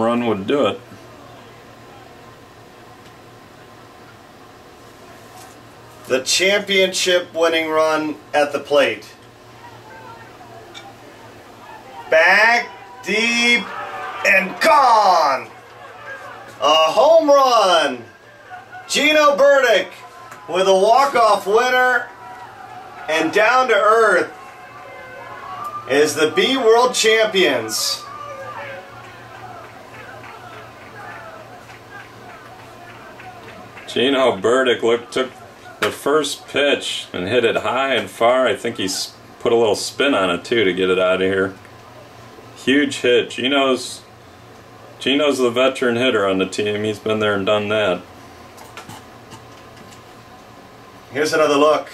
run would do it. The championship winning run at the plate. Back, deep, and gone! A home run! Gino Burdick with a walk-off winner and down to earth is the B World Champions. Gino Burdick looked took the first pitch and hit it high and far. I think he's put a little spin on it too to get it out of here. Huge hit. Gino's Gino's the veteran hitter on the team. He's been there and done that. Here's another look.